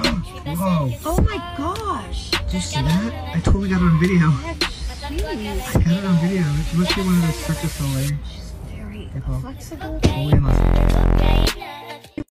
Whoa. Oh my gosh. Did you see that? I totally got it on video. Jeez. I got it on video. She must be one of those Cirque du She's Very flexible. Oh,